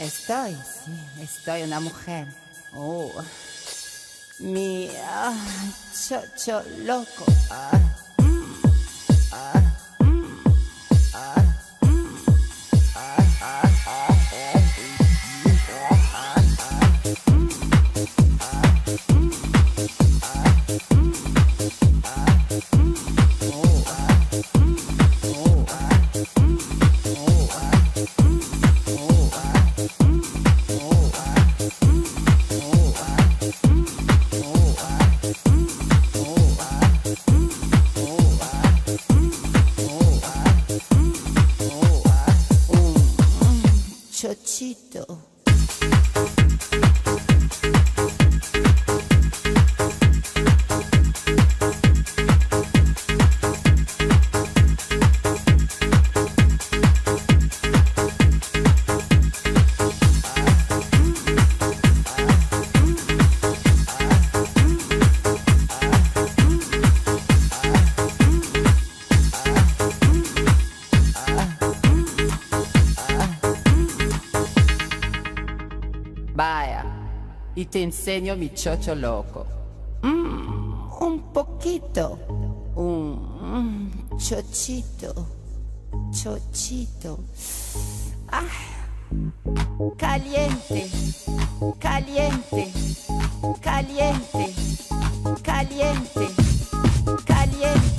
Estoy, sí, estoy una mujer. Oh, mi ah, chocho loco. Ah, mm, ah, Cito. Vaya, y te enseño mi chocho loco. Mm, un poquito. Un mm, chochito. Chochito. Ah, caliente. Caliente. Caliente. Caliente. Caliente.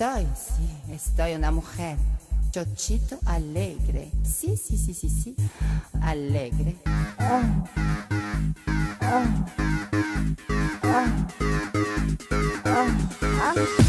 Estoy, sí, estoy una mujer. Chochito alegre. Sí, sí, sí, sí, sí. Alegre. Ah, ah, ah,